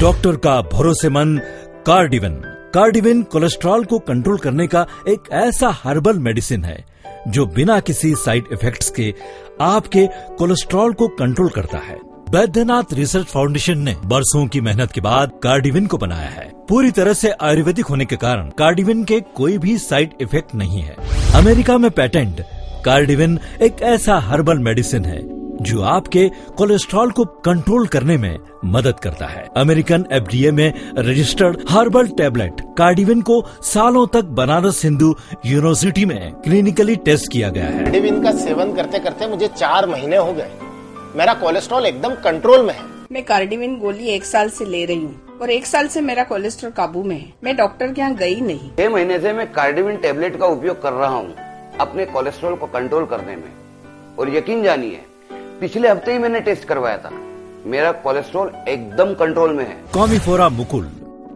Doctor का भरोसेमंद कार्डिवन। कार्डिविन cholesterol को कंट्रोल करने का एक ऐसा हर्बल मेडिसिन है, जो बिना किसी साइड इफेक्ट्स के आपके कोलेस्ट्रॉल को कंट्रोल करता है। बैद्यनाथ रिसर्च फाउंडेशन ने बरसों की मेहनत के बाद कार्डिविन को बनाया है। पूरी तरह से आयुर्वेदिक होने के कारण कार्डिविन के कोई भी साइड इफ़ेक्ट नहीं है। अमेरिका में पेटेंट कार्डिविन एक ऐसा हर्बल मेडिसिन है जो आपके कोलेस्ट्रॉल को कंट्रोल करने में मदद करता है। अमेरिकन एफडीए में रजिस्टर्ड हर्बल टेबलेट कार्डिविन को सालों तक बनारस हिंदू यूनिवर्सिटी में क्लिनिकली टेस्ट किया गया है। कार्डिविन का सेवन करते करते मुझे चार महीने हो गए। मेरा कोलेस्ट्रॉल एकदम कंट्रोल में है। मैं कार्डिविन गोली एक साल से ले रही हूँ और एक साल से मेरा कोलेस्ट्रॉल काबू में है। मैं डॉक्टर के यहाँ गई नहीं। छह महीने से मैं कार्डिविन टेबलेट का उपयोग कर रहा हूँ अपने कोलेस्ट्रॉल को कंट्रोल करने में। और यकीन जानिए पिछले हफ़्ते ही मैंने टेस्ट करवाया था। मेरा कोलेस्ट्रॉल एकदम कंट्रोल में है। Commiphora mukul,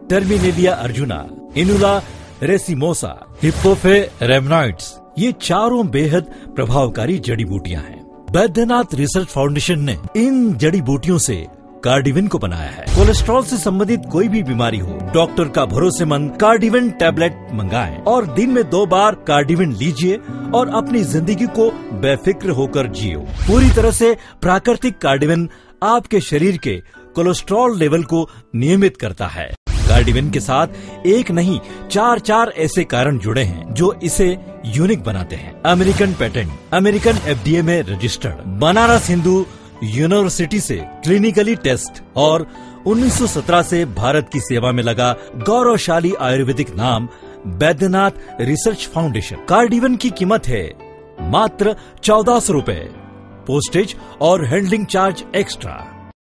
Terminalia arjuna, Inula, racemosa Hippophae rhamnoides ये चारों बेहद प्रभावकारी जड़ी बूटियाँ हैं। बैद्यनाथ रिसर्च फाउंडेशन ने इन जड़ी बूटियों से कार्डिविन को बनाया है। कोलेस्ट्रॉल से संबंधित कोई भी बीमारी हो, डॉक्टर का भरोसेमंद कार्डिविन टैबलेट मंगाएँ और दिन में दो बार कार्डिविन लीजिए और अपनी ज़िंदगी को बेफिक्र होकर जियो। पूरी तरह से प्राकृतिक कार्डिविन आपके शरीर के कोलेस्ट्रॉल लेवल को नियमित करता है। कार्डिविन के साथ एक नहीं चार चार ऐसे कारण जुड़े हैं जो इसे यूनिक बनाते हैं। अमेरिकन पेटेंट, अमेरिकन एफडीए में रजिस्टर्ड, बनारस हिंदू यूनिवर्सिटी से क्लिनिकली टेस्ट और 1917 से भारत की सेवा में लगा गौरवशाली आयुर्वेदिक नाम बैद्यनाथ रिसर्च फाउंडेशन। कार्डिवन की कीमत है मात्र चौदह सौ रूपए। पोस्टेज और हैंडलिंग चार्ज एक्स्ट्रा।